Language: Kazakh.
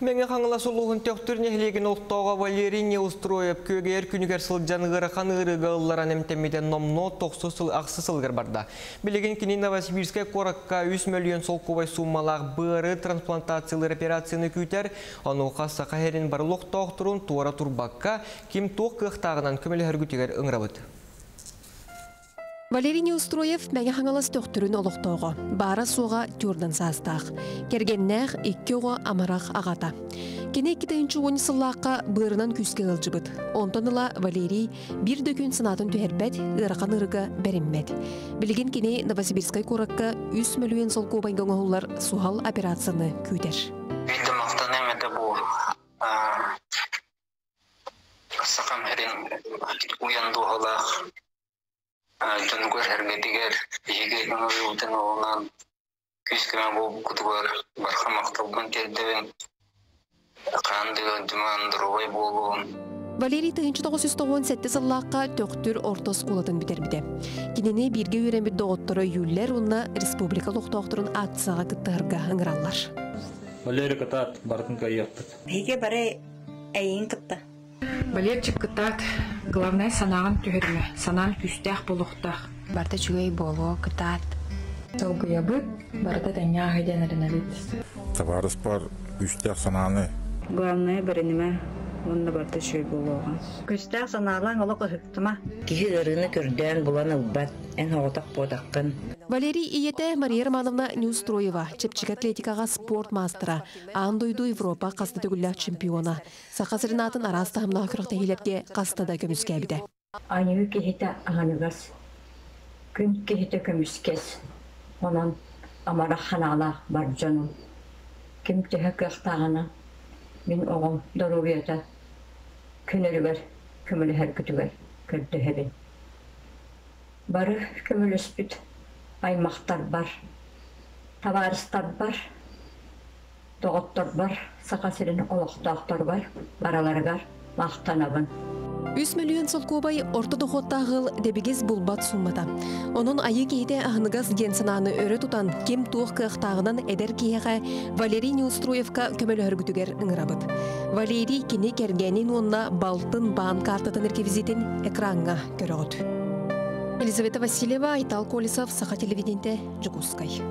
Меңе қаңыла сұлуғын тектір нехлеген ұлттауға Валерий не устроеп көгер күнігер сылджанығыры қанығырығы ұлларан әмтемеден номно тоқсы сыл ақсы сылғыр барда. Білеген кені Новосибирская қораққа 3 миллион сол кубай суммалақ бұры трансплантациялар операцияны күйтер, оны қасы қахерін бары лоқтауқтырын туара турбаққа кем тоқ қықтағынан көмелі әргүтегер ыңырабыды. Валерий Неустроев мәңе хаңалас төқтүрін олықтауғы. Бара суға тюрдан састақ. Икки оға амарақ ағата. Кене 2-ші оны сыллаққа бұрынан күске ғылжыбыд. Онтаныла Валерий бір дөкін сынатын түхербәт ұрақан ұрыға бәріммәд. Білген кене Новосибирскай қораққа 3 миллион сол көбайган оғылар сухал операцияны бұл сақам әрін Жөнгөр әргедігер жеге үмірілдің оғынан күскіме бұл күдігер барқа мақталған кердігін қандығын дүмандыруғай болуын. Валерий тыгынчы 997 сыллаққа төқтүр ортос кулатын битербиде. Кинени бирге үйренбит доғытторы юллер уна республика лоқтоқтырын акцияға кыттарга ыңыраллар. Валерий катат бартын кайяқтык. Биге бары әйін кытта. Валерчик кытат главное санаган түһөрмө санаан күстэх болуктах барта чугай боло кытат толгуябыт барта таңя хайденеринабит Табарыс бар үстәк сананы. Главное бірініме, онны барда шөй болуға. Күстәк саналан олы қыхықтыма. Кихи ырыны көрдөн булан ылбат, эн хоғотақ бодаққын. Валерий Иете Мария Романовна Неустроева, чепчик атлетикаға спорт мастера, андойду Европа қасты төгілләк чемпиона. Сақасырынатын араста хамна күріқті хилепке қастада көміске әбіде. Анығы кехите ағанығыз, күн кехите көміскес, онан амара ханала бар жаным. Кім тіхі мен оғым дорубията, күнірігер, көмілі әр күтігер, көрді әбін. Бары көмілі спіт, аймақтар бар, табарыстар бар, доғыттар бар, сақасырын олықтақтар бар, бараларығар, мақтанабын. 3 миллион сол кубай орто дохоттағыл дебегіз булбат суммата. Onun айы кейде ағынығас ген сананы өрі тұтан кем туық кықтағынан әдер кейеға Валерий Неустроевка көмел өргүтігер ыңырабыд. Валерий кені кергенін онна балтын бан картатын визитин экранға көрігіт. Елизавета Васильева, Айтал Колесов, Саха телевиденте, Джугускай.